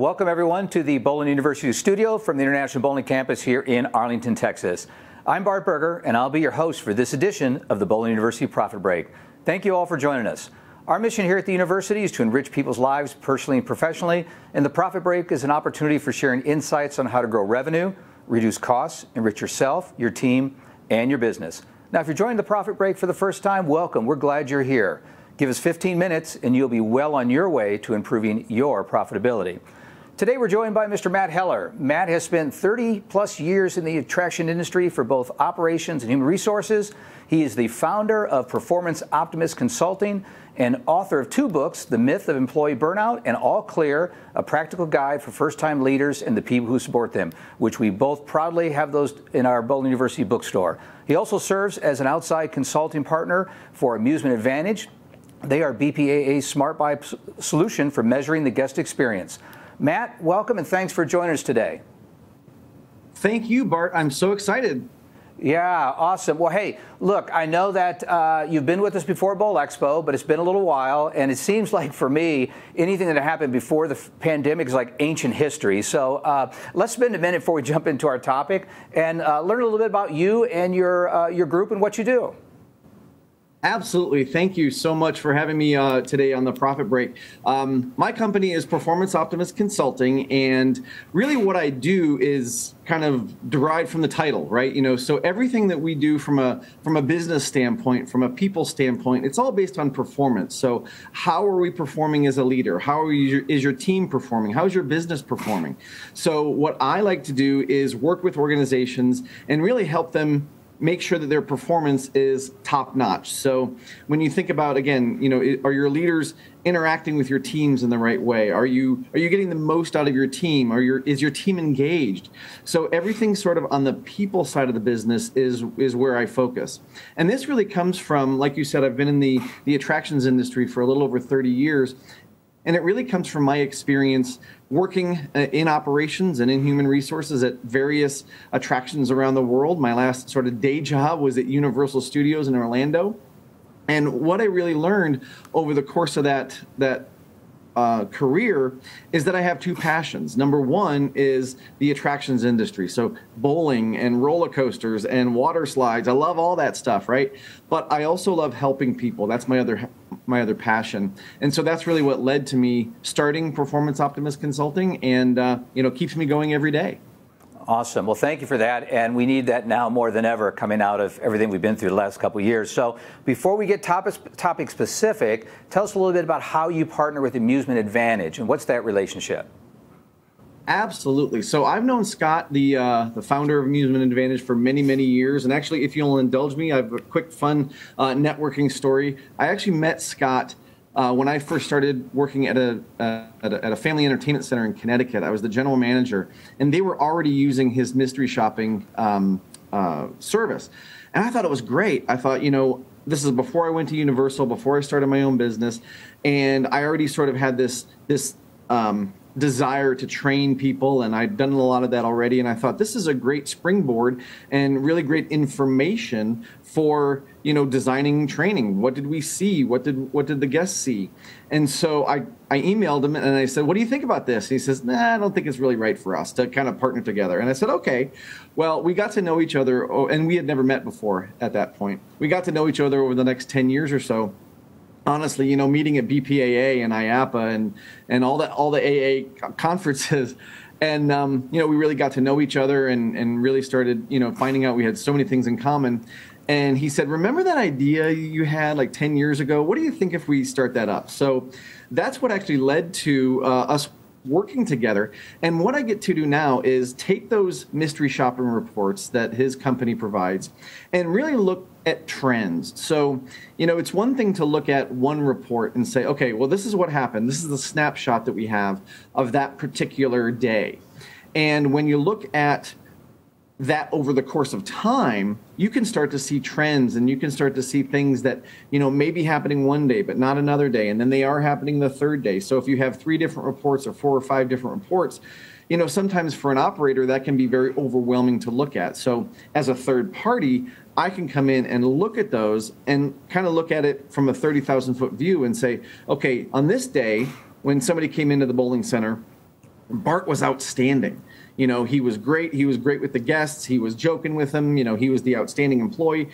Welcome everyone to the Bowling University studio from the International Bowling Campus here in Arlington, Texas. I'm Bart Berger, and I'll be your host for this edition of the Bowling University Profit Break. Thank you all for joining us. Our mission here at the university is to enrich people's lives personally and professionally, and the Profit Break is an opportunity for sharing insights on how to grow revenue, reduce costs, enrich yourself, your team, and your business. Now, if you're joining the Profit Break for the first time, welcome. We're glad you're here. Give us 15 minutes, and you'll be well on your way to improving your profitability. Today we're joined by Mr. Matt Heller. Matt has spent 30 plus years in the attraction industry for both operations and human resources. He is the founder of Performance Optimist Consulting and author of two books, The Myth of Employee Burnout and All Clear, a practical guide for first-time leaders and the people who support them, which we both proudly have those in our Bowling University bookstore. He also serves as an outside consulting partner for Amusement Advantage. They are BPAA's smart buy solution for measuring the guest experience. Matt, welcome and thanks for joining us today. Thank you, Bart. I'm so excited. Yeah, awesome. Well, hey, look, I know that uh, you've been with us before Bowl Expo, but it's been a little while, and it seems like for me, anything that happened before the pandemic is like ancient history. So uh, let's spend a minute before we jump into our topic and uh, learn a little bit about you and your uh, your group and what you do. Absolutely. Thank you so much for having me uh, today on the Profit Break. Um, my company is Performance Optimist Consulting, and really what I do is kind of derived from the title, right? You know, so everything that we do from a from a business standpoint, from a people standpoint, it's all based on performance. So, how are we performing as a leader? How you, is your team performing? How is your business performing? So, what I like to do is work with organizations and really help them make sure that their performance is top notch. So when you think about again, you know, are your leaders interacting with your teams in the right way? Are you are you getting the most out of your team? Are your is your team engaged? So everything sort of on the people side of the business is is where I focus. And this really comes from like you said I've been in the the attractions industry for a little over 30 years and it really comes from my experience working uh, in operations and in human resources at various attractions around the world. My last sort of day job was at Universal Studios in Orlando. And what I really learned over the course of that, that uh, career is that I have two passions. Number one is the attractions industry. So, bowling and roller coasters and water slides. I love all that stuff, right? But I also love helping people. That's my other my other passion. And so that's really what led to me starting Performance Optimist Consulting and uh, you know keeps me going every day. Awesome. Well, thank you for that. And we need that now more than ever coming out of everything we've been through the last couple years. So before we get topic, topic specific, tell us a little bit about how you partner with Amusement Advantage and what's that relationship? Absolutely. So I've known Scott, the uh, the founder of Amusement Advantage, for many many years. And actually, if you'll indulge me, I have a quick fun uh, networking story. I actually met Scott uh, when I first started working at a, uh, at a, at a family entertainment center in Connecticut. I was the general manager, and they were already using his mystery shopping um, uh, service, and I thought it was great. I thought, you know, this is before I went to Universal, before I started my own business, and I already sort of had this this um, desire to train people and I'd done a lot of that already and I thought this is a great springboard and really great information for you know designing training. What did we see? What did what did the guests see? And so I I emailed him and I said what do you think about this? And he says nah I don't think it's really right for us to kind of partner together. And I said okay. Well we got to know each other oh, and we had never met before at that point. We got to know each other over the next 10 years or so. Honestly, you know, meeting at BPAA and IAAPA and and all the all the AA conferences, and um, you know, we really got to know each other and and really started, you know, finding out we had so many things in common. And he said, "Remember that idea you had like 10 years ago? What do you think if we start that up?" So that's what actually led to uh, us working together. And what I get to do now is take those mystery shopping reports that his company provides and really look at trends. So, you know, it's one thing to look at one report and say, okay, well, this is what happened. This is the snapshot that we have of that particular day. And when you look at that over the course of time, you can start to see trends and you can start to see things that, you know, may be happening one day, but not another day. And then they are happening the third day. So if you have three different reports or four or five different reports, you know, sometimes for an operator, that can be very overwhelming to look at. So as a third party, I can come in and look at those and kind of look at it from a 30,000 foot view and say, okay, on this day, when somebody came into the bowling center, Bart was outstanding. You know, he was great. He was great with the guests. He was joking with them. You know, he was the outstanding employee.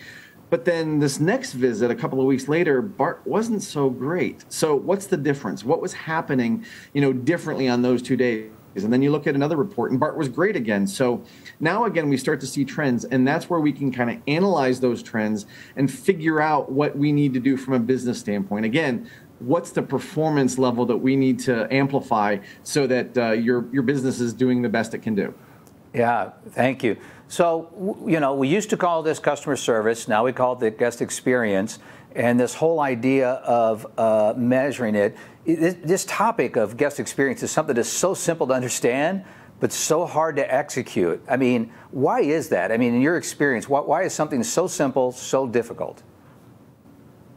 But then this next visit, a couple of weeks later, Bart wasn't so great. So what's the difference? What was happening, you know, differently on those two days? And then you look at another report, and Bart was great again. So now again, we start to see trends, and that's where we can kind of analyze those trends and figure out what we need to do from a business standpoint. Again, what's the performance level that we need to amplify so that uh, your your business is doing the best it can do? Yeah, thank you. So, you know, we used to call this customer service. Now we call it the guest experience. And this whole idea of uh, measuring it, this topic of guest experience is something that's so simple to understand, but so hard to execute. I mean, why is that? I mean, in your experience, why is something so simple so difficult?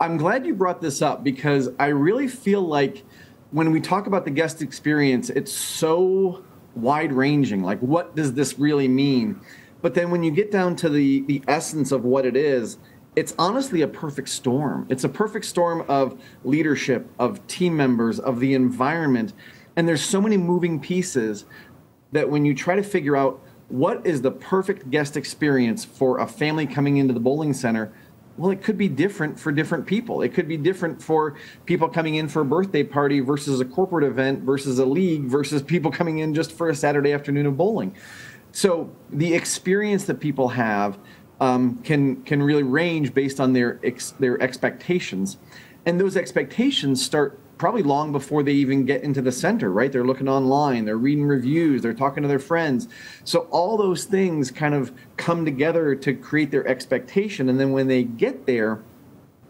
I'm glad you brought this up because I really feel like when we talk about the guest experience, it's so wide ranging. Like, what does this really mean? But then when you get down to the, the essence of what it is, it's honestly a perfect storm. It's a perfect storm of leadership, of team members, of the environment. And there's so many moving pieces that when you try to figure out what is the perfect guest experience for a family coming into the bowling center, well, it could be different for different people. It could be different for people coming in for a birthday party versus a corporate event versus a league versus people coming in just for a Saturday afternoon of bowling. So the experience that people have um, can can really range based on their ex, their expectations, and those expectations start probably long before they even get into the center. Right? They're looking online, they're reading reviews, they're talking to their friends. So all those things kind of come together to create their expectation, and then when they get there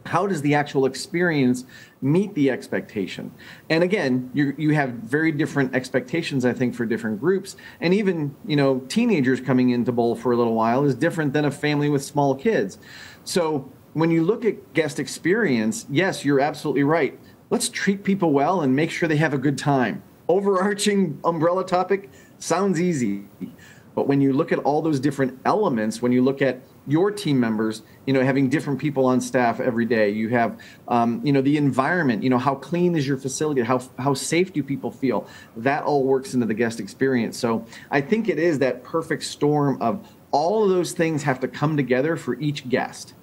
how does the actual experience meet the expectation and again you you have very different expectations i think for different groups and even you know teenagers coming into bowl for a little while is different than a family with small kids so when you look at guest experience yes you're absolutely right let's treat people well and make sure they have a good time overarching umbrella topic sounds easy but when you look at all those different elements when you look at your team members, you know, having different people on staff every day. You have, um, you know, the environment. You know, how clean is your facility? How how safe do people feel? That all works into the guest experience. So I think it is that perfect storm of all of those things have to come together for each guest.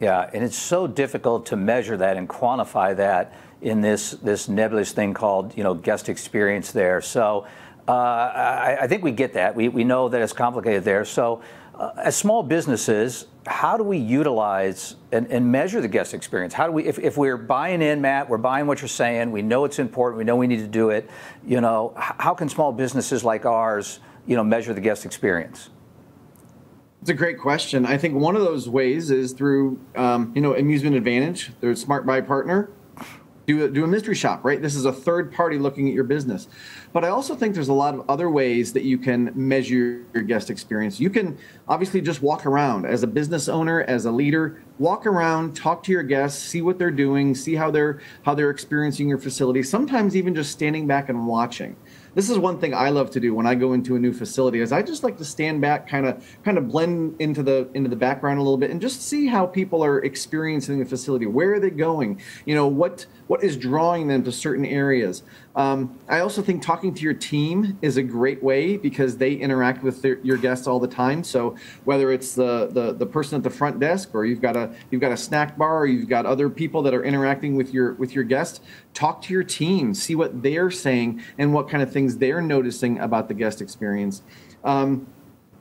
Yeah, and it's so difficult to measure that and quantify that in this this nebulous thing called you know guest experience there. So. Uh, I, I, think we get that. We, we know that it's complicated there. So, uh, as small businesses, how do we utilize and, and, measure the guest experience? How do we, if, if we're buying in, Matt, we're buying what you're saying, we know it's important, we know we need to do it, you know, how can small businesses like ours, you know, measure the guest experience? It's a great question. I think one of those ways is through, um, you know, Amusement Advantage, their Smart Buy partner do a, do a mystery shop, right? This is a third party looking at your business. But I also think there's a lot of other ways that you can measure your guest experience. You can obviously just walk around as a business owner, as a leader, walk around, talk to your guests, see what they're doing, see how they're how they're experiencing your facility. Sometimes even just standing back and watching this is one thing I love to do when I go into a new facility is I just like to stand back, kind of kind of blend into the into the background a little bit and just see how people are experiencing the facility. Where are they going? You know, what what is drawing them to certain areas? Um, I also think talking to your team is a great way because they interact with their, your guests all the time. So whether it's the, the the person at the front desk or you've got a you've got a snack bar or you've got other people that are interacting with your with your guests, talk to your team, see what they're saying and what kind of things they're noticing about the guest experience. Um,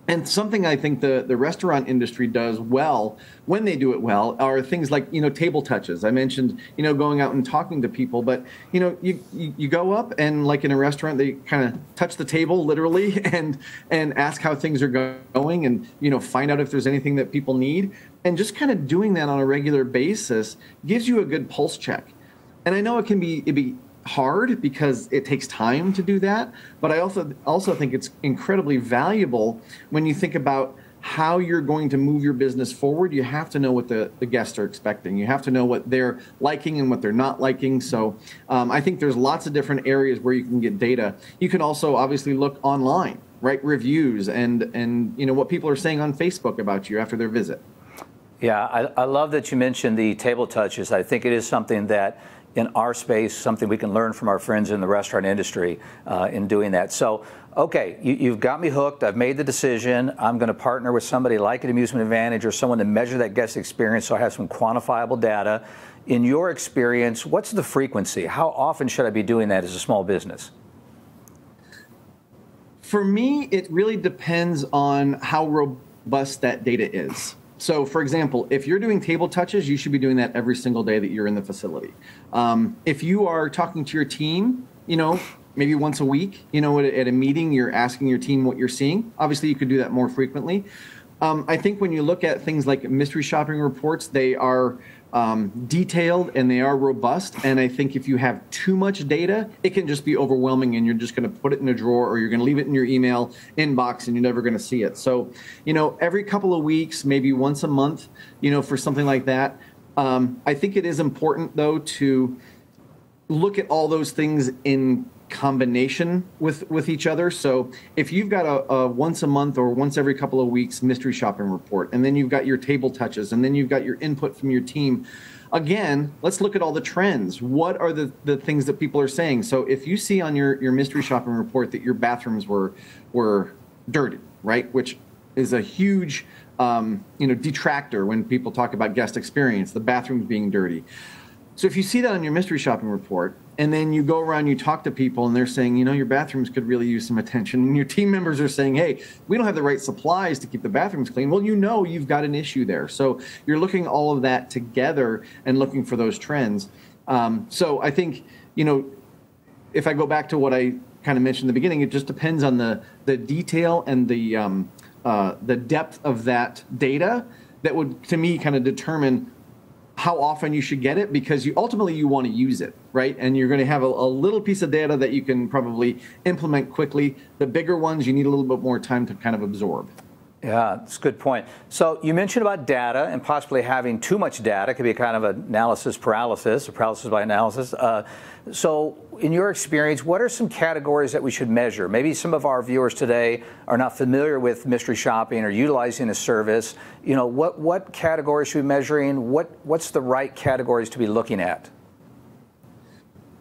and something I think the, the restaurant industry does well when they do it well are things like you know table touches. I mentioned you know going out and talking to people, but you know you you, you go up and like in a restaurant they kind of touch the table literally and and ask how things are going and you know find out if there's anything that people need and just kind of doing that on a regular basis gives you a good pulse check. And I know it can be it be hard because it takes time to do that. But I also also think it's incredibly valuable when you think about how you're going to move your business forward. You have to know what the, the guests are expecting. You have to know what they're liking and what they're not liking. So um, I think there's lots of different areas where you can get data. You can also obviously look online, write reviews, and and you know what people are saying on Facebook about you after their visit. Yeah, I, I love that you mentioned the table touches. I think it is something that in our space, something we can learn from our friends in the restaurant industry uh, in doing that. So, okay, you, have got me hooked. I've made the decision. I'm going to partner with somebody like an Amusement Advantage or someone to measure that guest experience so I have some quantifiable data. In your experience, what's the frequency? How often should I be doing that as a small business? For me, it really depends on how robust that data is. So, for example, if you're doing table touches, you should be doing that every single day that you're in the facility. Um, if you are talking to your team, you know, maybe once a week, you know, at, at, a meeting, you're asking your team what you're seeing. Obviously, you could do that more frequently. Um, I think when you look at things like mystery shopping reports, they are um, detailed and they are robust. And I think if you have too much data, it can just be overwhelming and you're just going to put it in a drawer or you're going to leave it in your email inbox and you're never going to see it. So, you know, every couple of weeks, maybe once a month, you know, for something like that. Um, I think it is important, though, to look at all those things in combination with with each other. So if you've got a, a, once a month or once every couple of weeks mystery shopping report, and then you've got your table touches, and then you've got your input from your team. Again, let's look at all the trends. What are the, the things that people are saying? So if you see on your, your mystery shopping report that your bathrooms were were dirty, right? Which is a huge um, you know detractor when people talk about guest experience, the bathrooms being dirty. So if you see that on your mystery shopping report, and then you go around, you talk to people, and they're saying, you know, your bathrooms could really use some attention. And your team members are saying, hey, we don't have the right supplies to keep the bathrooms clean. Well, you know, you've got an issue there. So you're looking all of that together and looking for those trends. Um, so I think, you know, if I go back to what I kind of mentioned in the beginning, it just depends on the the detail and the um, uh, the depth of that data that would, to me, kind of determine how often you should get it because you ultimately you want to use it right? And you're going to have a, a, little piece of data that you can probably implement quickly. The bigger ones you need a little bit more time to kind of absorb yeah, that's a good point. So you mentioned about data and possibly having too much data it could be kind of analysis paralysis or paralysis by analysis. Uh, so, in your experience, what are some categories that we should measure? Maybe some of our viewers today are not familiar with mystery shopping or utilizing a service. You know, what what categories should we be measuring? What what's the right categories to be looking at?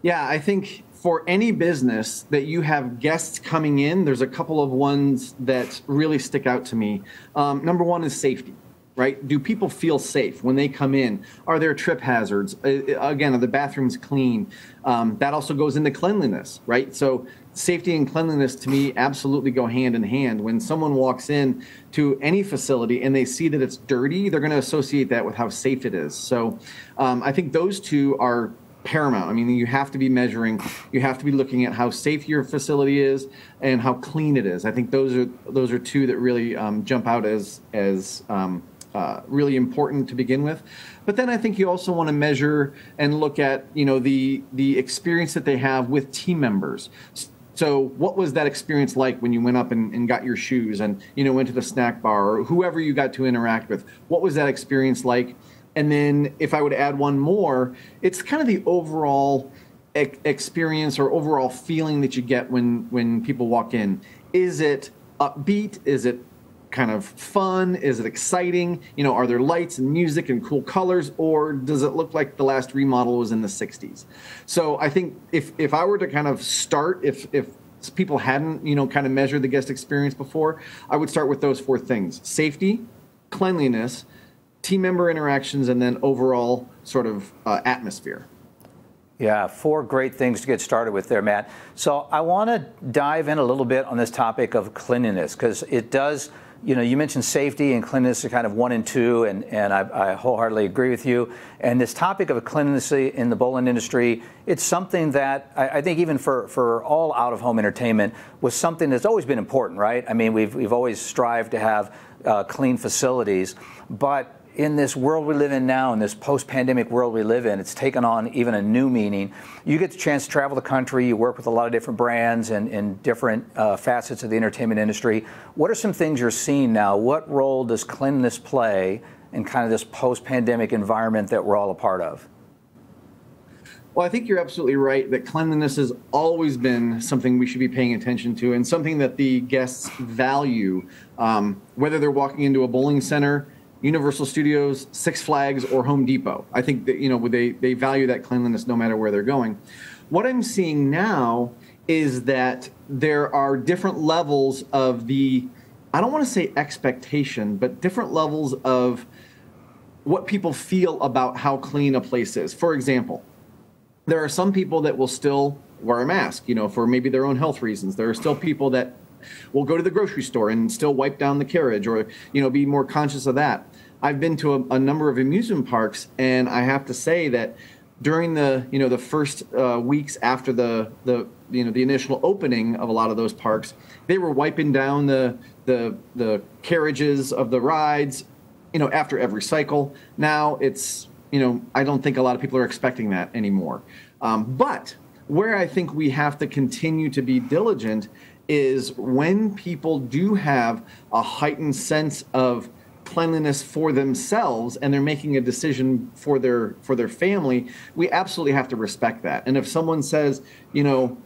Yeah, I think for any business that you have guests coming in, there's a couple of ones that really stick out to me. Um, number one is safety right? Do people feel safe when they come in? Are there trip hazards? Uh, again, are the bathrooms clean? Um, that also goes into cleanliness, right? So safety and cleanliness to me absolutely go hand in hand. When someone walks in to any facility and they see that it's dirty, they're going to associate that with how safe it is. So um, I think those two are paramount. I mean, you have to be measuring, you have to be looking at how safe your facility is and how clean it is. I think those are those are two that really um, jump out as as um, uh, really important to begin with. But then I think you also want to measure and look at you know the the experience that they have with team members. So, what was that experience like when you went up and, and, got your shoes and you know went to the snack bar or whoever you got to interact with? What was that experience like? And then if I would add one more, it's kind of the overall e- experience or overall feeling that you get when when people walk in. Is it upbeat? Is it kind of fun? Is it exciting? You know, are there lights and music and cool colors, or does it look like the last remodel was in the '60s? So I think if if I were to kind of start, if if people hadn't you know kind of measured the guest experience before, I would start with those four things: safety, cleanliness, team member interactions, and then overall sort of uh, atmosphere. Yeah, four great things to get started with there, Matt. So I want to dive in a little bit on this topic of cleanliness because it does. You know, you mentioned safety and cleanliness are kind of one and two, and, and I, I wholeheartedly agree with you. And this topic of cleanliness in the bowling industry, it's something that I, I think even for, for all out of home entertainment was something that's always been important, right? I mean, we've, we've always strived to have uh, clean facilities, but in this world we live in now, in this post pandemic world we live in, it's taken on even a new meaning. You get the chance to travel the country, you work with a lot of different brands and, and different uh, facets of the entertainment industry. What are some things you're seeing now? What role does cleanliness play in kind of this post pandemic environment that we're all a part of? Well, I think you're absolutely right that cleanliness has always been something we should be paying attention to and something that the guests value. Um, whether they're walking into a bowling center, Universal Studios, Six Flags, or Home Depot. I think that you know they they value that cleanliness no matter where they're going. What I'm seeing now is that there are different levels of the I don't want to say expectation, but different levels of what people feel about how clean a place is. For example, there are some people that will still wear a mask, you know, for maybe their own health reasons. There are still people that will go to the grocery store and still wipe down the carriage or, you know, be more conscious of that. I've been to a, a number of amusement parks, and I have to say that during the you know the first uh, weeks after the the you know the initial opening of a lot of those parks, they were wiping down the the the carriages of the rides, you know, after every cycle. Now it's you know I don't think a lot of people are expecting that anymore. Um, but where I think we have to continue to be diligent is when people do have a heightened sense of cleanliness for themselves and they're making a decision for their for their family we absolutely have to respect that. And if someone says you know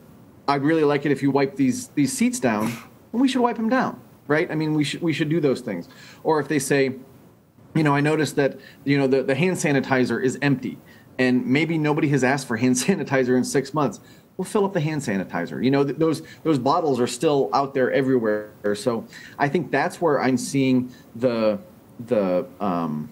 i'd really like it if you wipe these these seats down well, we should wipe them down right? I mean we should we should do those things. Or if they say you know i noticed that you know the, the hand sanitizer is empty and maybe nobody has asked for hand sanitizer in six months we'll fill up the hand sanitizer. You know, th- those those bottles are still out there everywhere. So I think that's where I'm seeing the the um,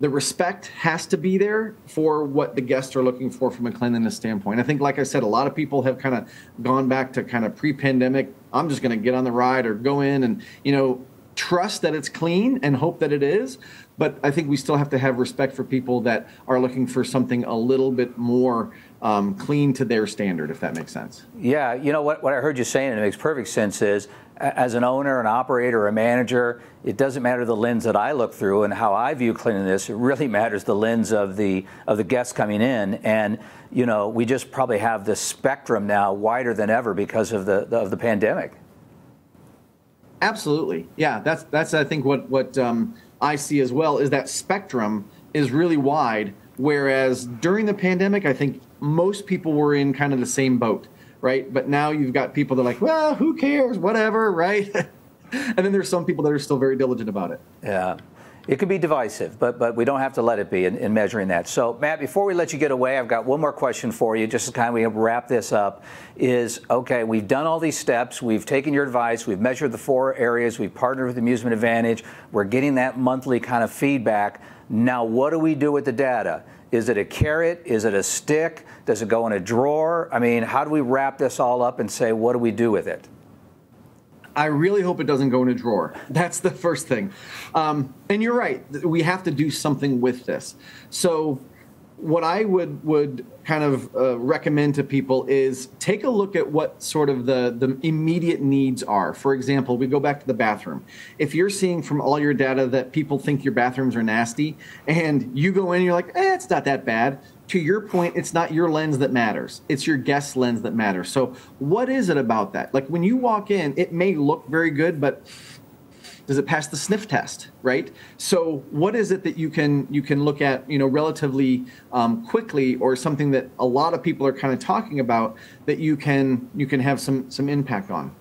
the respect has to be there for what the guests are looking for from a cleanliness standpoint. I think, like I said, a lot of people have kind of gone back to kind of pre-pandemic. I'm just going to get on the ride or go in and you know trust that it's clean and hope that it is. But I think we still have to have respect for people that are looking for something a little bit more um, clean to their standard, if that makes sense. Yeah, you know what, what I heard you saying, and it makes perfect sense, is as an owner, an operator, a manager, it doesn't matter the lens that I look through and how I view cleanliness. It really matters the lens of the of the guests coming in, and you know we just probably have the spectrum now wider than ever because of the, the of the pandemic. Absolutely, yeah. That's that's I think what what um, I see as well is that spectrum is really wide. Whereas during the pandemic, I think most people were in kind of the same boat right? But now you've got people that are like, well, who cares, whatever, right? and then there's some people that are still very diligent about it. Yeah. It could be divisive, but but we don't have to let it be in, in, measuring that. So, Matt, before we let you get away, I've got one more question for you, just to kind of wrap this up. Is okay, we've done all these steps, we've taken your advice, we've measured the four areas, we've partnered with Amusement Advantage, we're getting that monthly kind of feedback. Now, what do we do with the data? Is it a carrot? Is it a stick? Does it go in a drawer? I mean, how do we wrap this all up and say, what do we do with it? I really hope it doesn't go in a drawer. That's the first thing. Um, and you're right, we have to do something with this. So what I would would kind of uh, recommend to people is take a look at what sort of the the immediate needs are. For example, we go back to the bathroom. If you're seeing from all your data that people think your bathrooms are nasty, and you go in, and you're like, eh, it's not that bad. To your point, it's not your lens that matters. It's your guest lens that matters. So, what is it about that? Like when you walk in, it may look very good, but does it pass the sniff test right? So what is it that you can you can look at you know relatively um, quickly or something that a lot of people are kind of talking about that you can you can have some some impact on?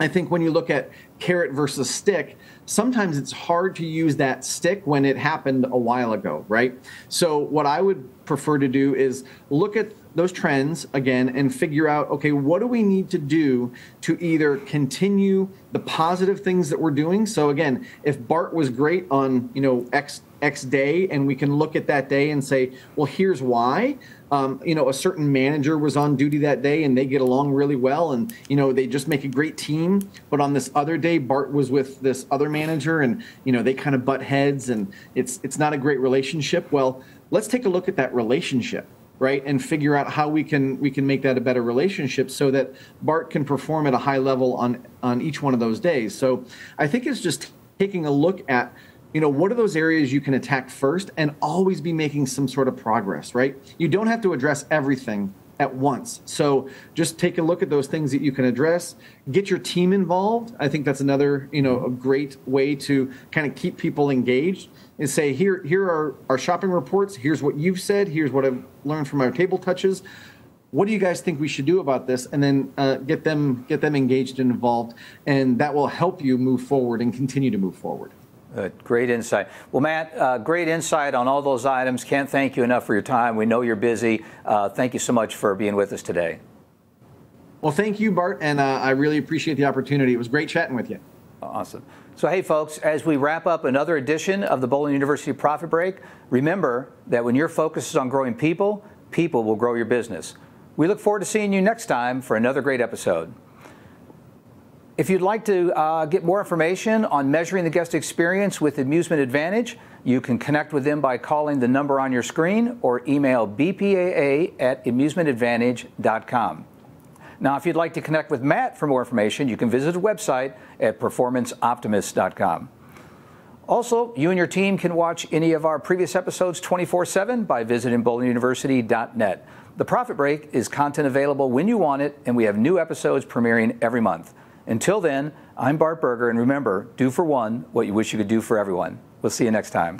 I think when you look at carrot versus stick sometimes it's hard to use that stick when it happened a while ago right? So what i would prefer to do is look at those trends again and figure out okay what do we need to do to either continue the positive things that we're doing? So again if bart was great on you know x x day and we can look at that day and say well here's why. Um, you know a certain manager was on duty that day and they get along really well and you know they just make a great team. But on this other day bart was with this other manager and you know they kind of butt heads and it's it's not a great relationship. Well let's take a look at that relationship right and figure out how we can we can make that a better relationship so that bart can perform at a high level on on each one of those days. So i think it's just taking a look at you know what are those areas you can attack first and always be making some sort of progress right? You don't have to address everything at once. So just take a look at those things that you can address. Get your team involved. I think that's another you know a great way to kind of keep people engaged and say here here are our shopping reports. Here's what you've said. Here's what i've learned from our table touches. What do you guys think we should do about this? And then uh, get them get them engaged and involved. And that will help you move forward and continue to move forward Good. Great insight. Well, Matt, uh, great insight on all those items. Can't thank you enough for your time. We know you're busy. Uh, thank you so much for being with us today. Well, thank you, Bart, and uh, I really appreciate the opportunity. It was great chatting with you. Awesome. So, hey, folks, as we wrap up another edition of the Bowling University Profit Break, remember that when your focus is on growing people, people will grow your business. We look forward to seeing you next time for another great episode. If you'd like to uh, get more information on measuring the guest experience with Amusement Advantage, you can connect with them by calling the number on your screen or email bpaa at amusementadvantage.com. Now, if you'd like to connect with Matt for more information, you can visit his website at performanceoptimist.com. Also, you and your team can watch any of our previous episodes 24 7 by visiting bowlinguniversity.net. The Profit Break is content available when you want it, and we have new episodes premiering every month. Until then, I'm Bart Berger, and remember do for one what you wish you could do for everyone. We'll see you next time.